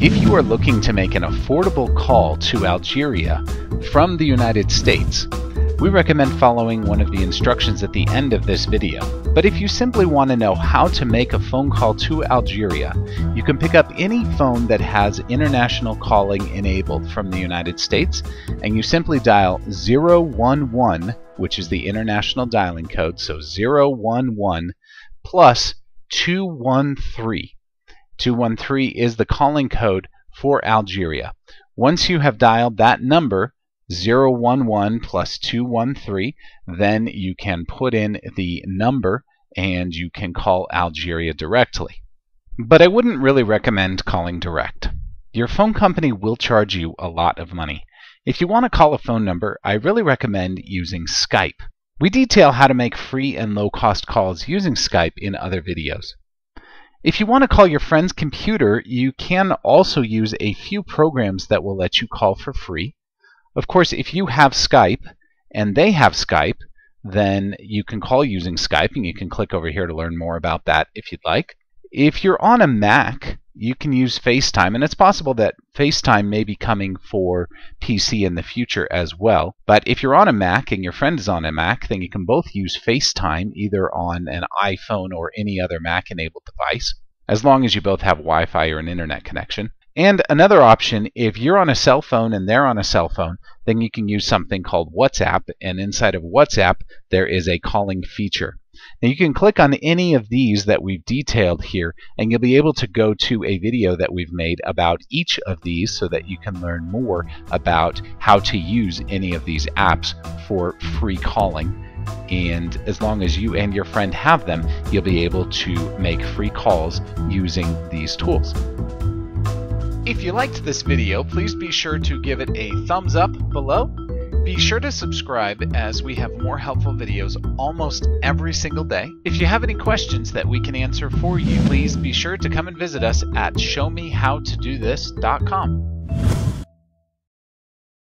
If you are looking to make an affordable call to Algeria from the United States, we recommend following one of the instructions at the end of this video. But if you simply want to know how to make a phone call to Algeria, you can pick up any phone that has international calling enabled from the United States, and you simply dial 011, which is the international dialing code, so 011 plus 213. 213 is the calling code for Algeria. Once you have dialed that number, 011 plus 213. Then you can put in the number and you can call Algeria directly. But I wouldn't really recommend calling direct. Your phone company will charge you a lot of money. If you want to call a phone number, I really recommend using Skype. We detail how to make free and low-cost calls using Skype in other videos. If you want to call your friend's computer, you can also use a few programs that will let you call for free. Of course, if you have Skype and they have Skype, then you can call using Skype, and you can click over here to learn more about that if you'd like. If you're on a Mac, you can use FaceTime, and it's possible that FaceTime may be coming for PC in the future as well. But if you're on a Mac and your friend is on a Mac, then you can both use FaceTime either on an iPhone or any other Mac enabled device, as long as you both have Wi Fi or an internet connection. And another option, if you're on a cell phone and they're on a cell phone, then you can use something called WhatsApp. And inside of WhatsApp, there is a calling feature. Now you can click on any of these that we've detailed here, and you'll be able to go to a video that we've made about each of these so that you can learn more about how to use any of these apps for free calling and as long as you and your friend have them, you'll be able to make free calls using these tools. If you liked this video, please be sure to give it a thumbs up below. Be sure to subscribe as we have more helpful videos almost every single day. If you have any questions that we can answer for you, please be sure to come and visit us at showmehowtodothis.com.